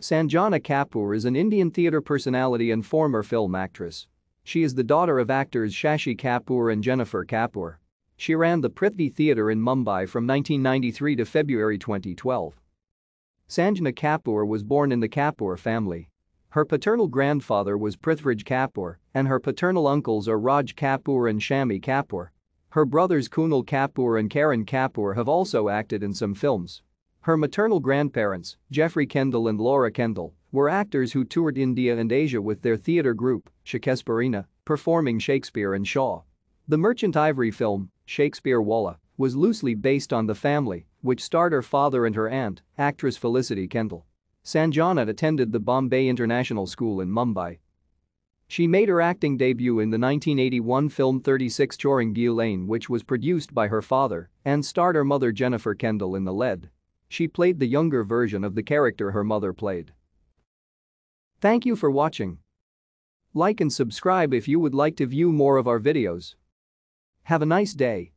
Sanjana Kapoor is an Indian theatre personality and former film actress. She is the daughter of actors Shashi Kapoor and Jennifer Kapoor. She ran the Prithvi Theatre in Mumbai from 1993 to February 2012. Sanjana Kapoor was born in the Kapoor family. Her paternal grandfather was Prithviraj Kapoor and her paternal uncles are Raj Kapoor and Shammi Kapoor. Her brothers Kunal Kapoor and Karan Kapoor have also acted in some films. Her maternal grandparents, Geoffrey Kendal and Laura Kendal, were actors who toured India and Asia with their theatre group, Shakespeareana, performing Shakespeare and Shaw. The Merchant Ivory film, Shakespeare Wallah, was loosely based on the family, which starred her father and her aunt, actress Felicity Kendal. Sanjana attended the Bombay International School in Mumbai. She made her acting debut in the 1981 film 36 Chowringhee Lane which was produced by her father and starred her mother Jennifer Kendal in the lead. She played the younger version of the character her mother played. Thank you for watching. Like and subscribe if you would like to view more of our videos. Have a nice day.